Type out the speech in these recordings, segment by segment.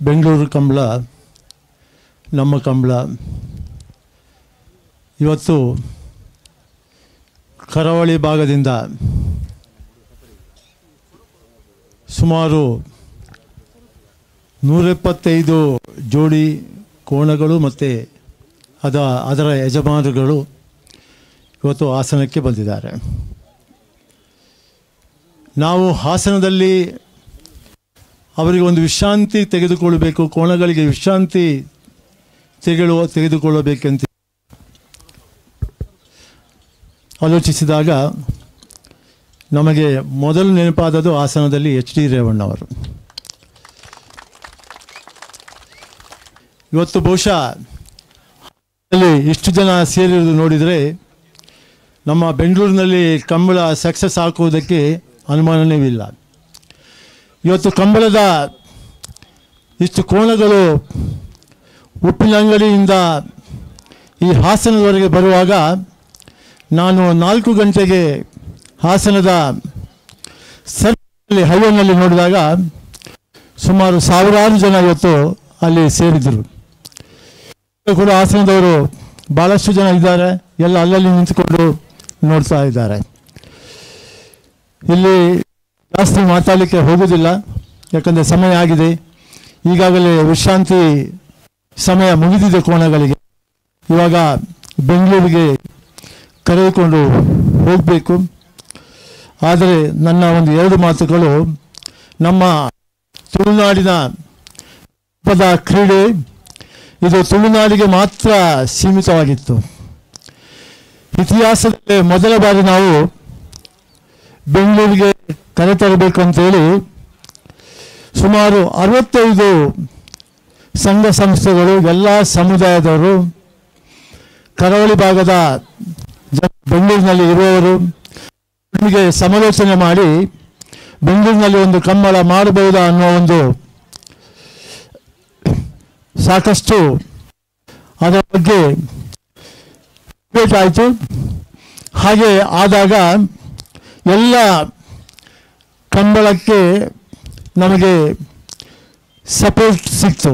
ಬೆಂಗಳೂರು ಕಂಬಳ, ನಮ್ಮ ಕಂಬಳ. ಇವತ್ತು ಕರಾವಳಿ ಭಾಗದಿಂದ ಸುಮಾರು ನೂರೆಪ್ಪತ್ತೈದು ಜೋಡಿ ಕೋಣಗಳು ಮತ್ತು ಅದ, ಅದರ ಯಜಮಾನರುಗಳು ಇವತ್ತು ಹಾಸನಕ್ಕೆ ಬಂದಿದ್ದಾರೆ. ನಾವು ಹಾಸನದಲ್ಲಿ ಅವರಿಗೆ ಒಂದು ವಿಶ್ರಾಂತಿ ತೆಗೆದುಕೊಳ್ಳಬೇಕು, ಕೋಣಗಳಿಗೆ ವಿಶ್ರಾಂತಿ ತೆಗೆಳುವ, ತೆಗೆದುಕೊಳ್ಳಬೇಕಂತ ಆಲೋಚಿಸಿದಾಗ ನಮಗೆ ಮೊದಲು ನೆನಪಾದದ್ದು ಹಾಸನದಲ್ಲಿ ಎಚ್ ಡಿ ರೇವಣ್ಣವರು. ಇವತ್ತು ಬಹುಶಃ ಇಷ್ಟು ಜನ ಸೇರಿರೋದು ನೋಡಿದರೆ ನಮ್ಮ ಬೆಂಗಳೂರಿನಲ್ಲಿ ಕಂಬಳ ಸಕ್ಸಸ್ ಹಾಕುವುದಕ್ಕೆ ಅನುಮಾನವೇ ಇಲ್ಲ. ಇವತ್ತು ಕಂಬಳದ ಇಷ್ಟು ಕೋಣಗಳು ಉಪ್ಪಿನ ಅಂಗಡಿಯಿಂದ ಈ ಹಾಸನದವರೆಗೆ ಬರುವಾಗ ನಾನು ನಾಲ್ಕು ಗಂಟೆಗೆ ಹಾಸನದ ಸರ್ಕಲ್ಲಿ ಹೈವೇನಲ್ಲಿ ನೋಡಿದಾಗ ಸುಮಾರು ಸಾವಿರಾರು ಜನ ಇವತ್ತು ಅಲ್ಲಿ ಸೇರಿದರು. ಕೂಡ ಹಾಸನದವರು ಭಾಳಷ್ಟು ಜನ ಇದ್ದಾರೆ. ಎಲ್ಲ ಅಲ್ಲಲ್ಲಿ ನಿಂತುಕೊಂಡು ನೋಡ್ತಾ ಇದ್ದಾರೆ. ಇಲ್ಲಿ ಜಾಸ್ತಿ ಮಾತಾಡಲಿಕ್ಕೆ ಹೋಗುವುದಿಲ್ಲ ಯಾಕಂದರೆ ಸಮಯ ಆಗಿದೆ. ಈಗಾಗಲೇ ವಿಶ್ರಾಂತಿ ಸಮಯ ಮುಗಿದಿದೆ ಕೋಣಗಳಿಗೆ. ಇವಾಗ ಬೆಂಗಳೂರಿಗೆ ಕರೆದುಕೊಂಡು ಹೋಗಬೇಕು. ಆದರೆ ನನ್ನ ಒಂದು ಎರಡು ಮಾತುಗಳು, ನಮ್ಮ ತುಳುನಾಡಿನ ಪದ ಕ್ರೀಡೆ, ಇದು ತುಳುನಾಡಿಗೆ ಮಾತ್ರ ಸೀಮಿತವಾಗಿತ್ತು. ಇತಿಹಾಸದಲ್ಲಿ ಮೊದಲ ಬಾರಿ ನಾವು ಬೆಂಗಳೂರಿಗೆ ಕರೆತರಬೇಕು ಅಂತೇಳಿ ಸುಮಾರು ಅರವತ್ತೈದು ಸಂಘ ಸಂಸ್ಥೆಗಳು, ಎಲ್ಲ ಸಮುದಾಯದವರು, ಕರಾವಳಿ ಭಾಗದ ಜ ಬೆಂಗಳೂರಿನಲ್ಲಿ ಇರುವವರು, ನಿಮಗೆ ಸಮಾಲೋಚನೆ ಮಾಡಿ ಬೆಂಗಳೂರಿನಲ್ಲಿ ಒಂದು ಕಂಬಳ ಮಾಡಬಹುದಾ ಅನ್ನೋ ಒಂದು ಸಾಕಷ್ಟು ಅದರ ಬಗ್ಗೆ ಆಯಿತು ಹಾಗೆ ಆದಾಗ ಎಲ್ಲ ಕಂಬಳಕ್ಕೆ ನಮಗೆ ಸಪೋರ್ಟ್ ಸಿಕ್ತು.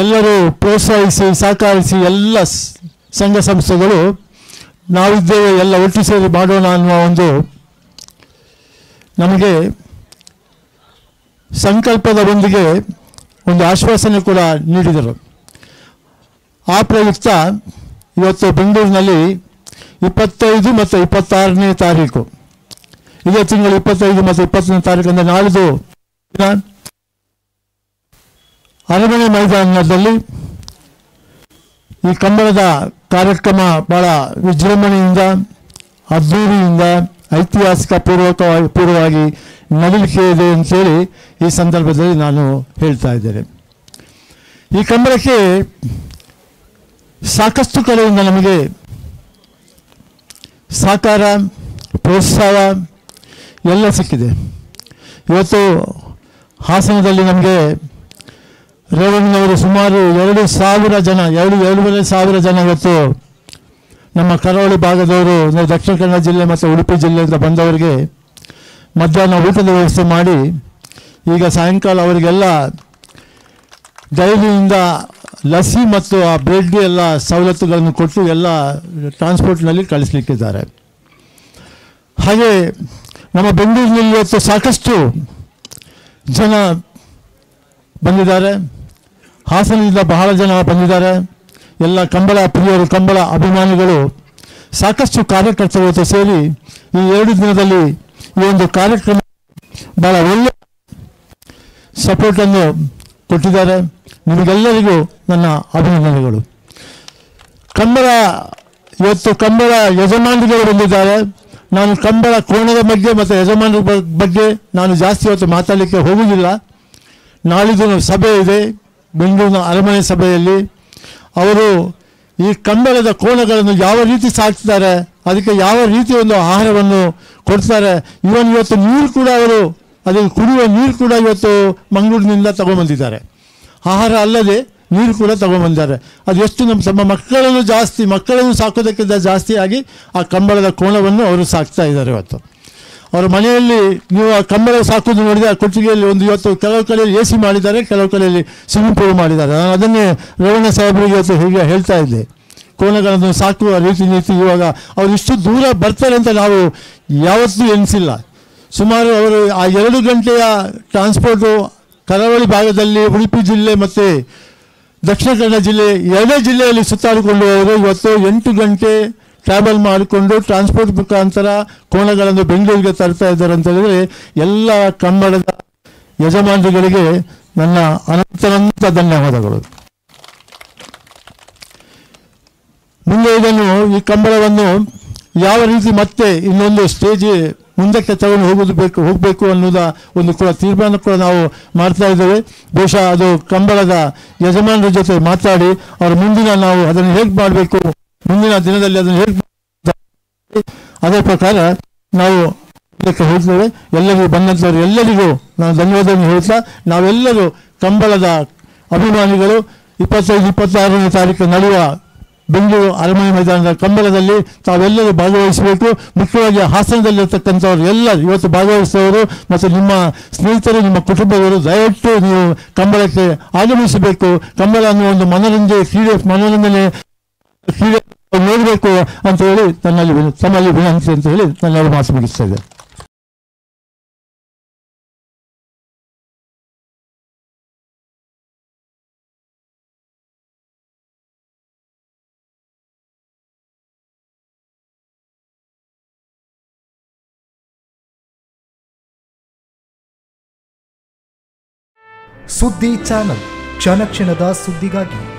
ಎಲ್ಲರೂ ಪ್ರೋತ್ಸಾಹಿಸಿ, ಸಹಕರಿಸಿ ಎಲ್ಲ ಸಂಘ ಸಂಸ್ಥೆಗಳು ನಾವಿದ್ದೇವೆ ಎಲ್ಲ ಒಟ್ಟು ಸೇರಿ ಮಾಡೋಣ ಅನ್ನುವ ಒಂದು ನಮಗೆ ಸಂಕಲ್ಪದ ಒಂದಿಗೆ ಒಂದು ಆಶ್ವಾಸನೆ ಕೂಡ ನೀಡಿದರು. ಆ ಪ್ರಯುಕ್ತ ಇವತ್ತು ಬೆಂಗಳೂರಿನಲ್ಲಿ ಇಪ್ಪತ್ತೈದು ಮತ್ತು ಇಪ್ಪತ್ತಾರನೇ ತಾರೀಕು. ಇದೇ ತಿಂಗಳು ಇಪ್ಪತ್ತೈದು ಮತ್ತು ಇಪ್ಪತ್ತನೇ ತಾರೀಕು ಅಂದರೆ ನಾಳಿದ್ದು ದಿನ ಅರಮನೆ ಮೈದಾನದಲ್ಲಿ ಈ ಕಂಬಳದ ಕಾರ್ಯಕ್ರಮ ಬಹಳ ವಿಜೃಂಭಣೆಯಿಂದ ಅದ್ದೂರಿಯಿಂದ ಐತಿಹಾಸಿಕ ಪೂರ್ವಕವಾಗಿ, ಪೂರ್ವವಾಗಿ ನಡಲಿಕೆ ಇದೆ ಅಂತೇಳಿ ಈ ಸಂದರ್ಭದಲ್ಲಿ ನಾನು ಹೇಳ್ತಾ ಇದ್ದೇನೆ. ಈ ಕಂಬಳಕ್ಕೆ ಸಾಕಷ್ಟು ಕಡೆಯಿಂದ ನಮಗೆ ಸಹಕಾರ, ಪ್ರೋತ್ಸಾಹ ಎಲ್ಲ ಸಿಕ್ಕಿದೆ. ಇವತ್ತು ಹಾಸನದಲ್ಲಿ ನಮಗೆ ರೇವಣ್ಣನವರು ಸುಮಾರು ಎರಡು ಸಾವಿರ ಜನ, ಎರಡು, ಎರಡೂವರೆ ಸಾವಿರ ಜನ ಇವತ್ತು ನಮ್ಮ ಕರಾವಳಿ ಭಾಗದವರು ದಕ್ಷಿಣ ಕನ್ನಡ ಜಿಲ್ಲೆ ಮತ್ತು ಉಡುಪಿ ಜಿಲ್ಲೆಯಿಂದ ಬಂದವರಿಗೆ ಮಧ್ಯಾಹ್ನ ಊಟದ ವ್ಯವಸ್ಥೆ ಮಾಡಿ, ಈಗ ಸಾಯಂಕಾಲ ಅವರಿಗೆಲ್ಲ ಡೈರಿಯಿಂದ ಲಸಿ ಮತ್ತು ಆ ಬ್ರೆಡ್ ಎಲ್ಲ ಸವಲತ್ತುಗಳನ್ನು ಕೊಟ್ಟು ಎಲ್ಲ ಟ್ರಾನ್ಸ್ಪೋರ್ಟ್ನಲ್ಲಿ ಕಳಿಸ್ಲಿಕ್ಕಿದ್ದಾರೆ. ಹಾಗೆ ನಮ್ಮ ಬೆಂಗಳೂರಿನಲ್ಲಿ ಇವತ್ತು ಸಾಕಷ್ಟು ಜನ ಬಂದಿದ್ದಾರೆ. ಹಾಸನದಿಂದ ಬಹಳ ಜನ ಬಂದಿದ್ದಾರೆ. ಎಲ್ಲ ಕಂಬಳ ಪ್ರಿಯರು, ಕಂಬಳ ಅಭಿಮಾನಿಗಳು, ಸಾಕಷ್ಟು ಕಾರ್ಯಕರ್ತರು ಇವತ್ತು ಸೇರಿ ಈ ಎರಡು ದಿನದಲ್ಲಿ ಈ ಒಂದು ಕಾರ್ಯಕ್ರಮ ಬಹಳ ಒಳ್ಳೆಯ ಸಪೋರ್ಟನ್ನು ಕೊಟ್ಟಿದ್ದಾರೆ. ನಿಮಗೆಲ್ಲರಿಗೂ ನನ್ನ ಅಭಿನಂದನೆಗಳು. ಕಂಬಳ, ಇವತ್ತು ಕಂಬಳ ಯಜಮಾನಿಗಳು ಬಂದಿದ್ದಾರೆ. ನಾನು ಕಂಬಳ ಕೋಣದ ಬಗ್ಗೆ ಮತ್ತು ಯಜಮಾನರ ಬಗ್ಗೆ ನಾನು ಜಾಸ್ತಿ ಹೊತ್ತು ಮಾತಾಡಲಿಕ್ಕೆ ಹೋಗುವುದಿಲ್ಲ. ನಾಳಿದ್ದು ಸಭೆ ಇದೆ, ಬೆಂಗಳೂರಿನ ಅರಮನೆ ಸಭೆಯಲ್ಲಿ. ಅವರು ಈ ಕಂಬಳದ ಕೋಣಗಳನ್ನು ಯಾವ ರೀತಿ ಸಾಕ್ತಿದ್ದಾರೆ, ಅದಕ್ಕೆ ಯಾವ ರೀತಿ ಒಂದು ಆಹಾರವನ್ನು ಕೊಡ್ತಾರೆ, ಇವನ್ ಇವತ್ತು ನೀರು ಕೂಡ ಅವರು ಅದಕ್ಕೆ ಕುಡಿಯುವ ನೀರು ಕೂಡ ಇವತ್ತು ಮಂಗಳೂರಿನಿಂದ ತಗೊಂಬಂದಿದ್ದಾರೆ ಆಹಾರ ಅಲ್ಲದೆ ನೀರು ಕೂಡ ತಗೊಂಡ್ಬಂದಿದ್ದಾರೆ ಅದು ಎಷ್ಟು ನಮ್ಮ ತಮ್ಮ ಮಕ್ಕಳನ್ನು ಜಾಸ್ತಿ, ಮಕ್ಕಳನ್ನು ಸಾಕೋದಕ್ಕಿಂತ ಜಾಸ್ತಿಯಾಗಿ ಆ ಕಂಬಳದ ಕೋಣವನ್ನು ಅವರು ಸಾಕ್ತಾ ಇದ್ದಾರೆ ಇವತ್ತು. ಅವರ ಮನೆಯಲ್ಲಿ ನೀವು ಆ ಕಂಬಳ ಸಾಕೋದು ನೋಡಿದರೆ ಆ ಕೊಟ್ಟಿಗೆಯಲ್ಲಿ ಒಂದು ಇವತ್ತು ಕೆಲವು ಕಡೆಯಲ್ಲಿ ಎ ಸಿ ಮಾಡಿದ್ದಾರೆ, ಕೆಲವು ಕಡೆಯಲ್ಲಿ ಸ್ವಿಮ್ಮಿಂಗ್ ಪೂಲ್ ಮಾಡಿದ್ದಾರೆ. ನಾನು ಅದನ್ನೇ ರೇವಣ್ಣ ಸಾಹೇಬರಿಗೆ ಇವತ್ತು ಹೀಗೆ ಹೇಳ್ತಾ ಇದ್ದೆ. ಕೋಣಗಳನ್ನು ಸಾಕುವ ರೀತಿ ನೀತಿ ಇವಾಗ ಅವರು ಇಷ್ಟು ದೂರ ಬರ್ತಾರೆ ಅಂತ ನಾವು ಯಾವತ್ತೂ ಎನಿಸಿಲ್ಲ ಸುಮಾರು ಅವರು ಆ ಎರಡು ಗಂಟೆಯ ಟ್ರಾನ್ಸ್ಪೋರ್ಟು ಕರಾವಳಿ ಭಾಗದಲ್ಲಿ ಉಡುಪಿ ಜಿಲ್ಲೆ ಮತ್ತು ದಕ್ಷಿಣ ಕನ್ನಡ ಜಿಲ್ಲೆ ಎರಡೇ ಜಿಲ್ಲೆಯಲ್ಲಿ ಸುತ್ತಾಡಿಕೊಂಡು ಅವರು ಇವತ್ತು ಎಂಟು ಗಂಟೆ ಟ್ರಾವೆಲ್ ಮಾಡಿಕೊಂಡು ಟ್ರಾನ್ಸ್ಪೋರ್ಟ್ ಮುಖಾಂತರ ಕೋಣಗಳನ್ನು ಬೆಂಗಳೂರಿಗೆ ತರ್ತಾ ಇದ್ದಾರೆ ಅಂತ ಹೇಳಿದ್ರೆ ಎಲ್ಲ ಕನ್ನಡದ ಯಜಮಾನರುಗಳಿಗೆ ನನ್ನ ಅನಂತನಂತ ಧನ್ಯವಾದಗಳು. ಮುಂದೆ ಇದನ್ನು ಈ ಕಂಬಳವನ್ನು ಯಾವ ರೀತಿ ಮತ್ತೆ ಇನ್ನೊಂದು ಸ್ಟೇಜ್ ಮುಂದಕ್ಕೆ ತಗೊಂಡು ಹೋಗೋದು ಬೇಕು, ಹೋಗಬೇಕು ಅನ್ನೋದ ಒಂದು ಕೂಡ ತೀರ್ಮಾನ ಕೂಡ ನಾವು ಮಾಡ್ತಾ ಇದ್ದೇವೆ. ಬಹುಶಃ ಅದು ಕಂಬಳದ ಯಜಮಾನರ ಜೊತೆ ಮಾತಾಡಿ, ಅವ್ರ ಮುಂದಿನ ನಾವು ಅದನ್ನು ಹೇಗೆ ಮಾಡಬೇಕು, ಮುಂದಿನ ದಿನದಲ್ಲಿ ಅದನ್ನು ಹೇಗೆ ಅದೇ ಪ್ರಕಾರ ನಾವು ಇದಕ್ಕೆ ಹೋಗ್ತೇವೆ. ಎಲ್ಲರಿಗೂ ಬಂದಂಥವ್ರು ಎಲ್ಲರಿಗೂ ನಾನು ಧನ್ಯವಾದವನ್ನು ಹೇಳ್ತಾ, ನಾವೆಲ್ಲರೂ ಕಂಬಳದ ಅಭಿಮಾನಿಗಳು, ಇಪ್ಪತ್ತೈದು, ಇಪ್ಪತ್ತಾರನೇ ತಾರೀಕು ನಡೆಯುವ ಬೆಂಗಳೂರು ಅರಮನೆ ಮೈದಾನದ ಕಂಬಳದಲ್ಲಿ ತಾವೆಲ್ಲರೂ ಭಾಗವಹಿಸಬೇಕು. ಮುಖ್ಯವಾಗಿ ಹಾಸನದಲ್ಲಿರ್ತಕ್ಕಂಥವ್ರು ಎಲ್ಲ ಇವತ್ತು ಭಾಗವಹಿಸುವವರು ಮತ್ತು ನಿಮ್ಮ ಸ್ನೇಹಿತರು, ನಿಮ್ಮ ಕುಟುಂಬದವರು ದಯವಿಟ್ಟು ನೀವು ಕಂಬಳಕ್ಕೆ ಆಗಮಿಸಬೇಕು. ಕಂಬಳ ಅನ್ನೋ ಒಂದು ಮನೋರಂಜನೆ ಕ್ರೀಡೆ ಮನೋರಂಜನೆ ಕ್ರೀಡೆ ನೋಡಬೇಕು ಅಂತ ಹೇಳಿ ನನ್ನಲ್ಲಿ ವಿನ- ತಮ್ಮಲ್ಲಿ ವಿನಂತಿ ಅಂತ ಹೇಳಿ ನನ್ನ ಮಾತು ಮುಗಿಸ್ತಾ ಇದ್ದೆ ಸುದ್ದಿ ಚಾನಲ್. ಕ್ಷಣ ಕ್ಷಣದ ಸುದ್ದಿಗಾಗಿ.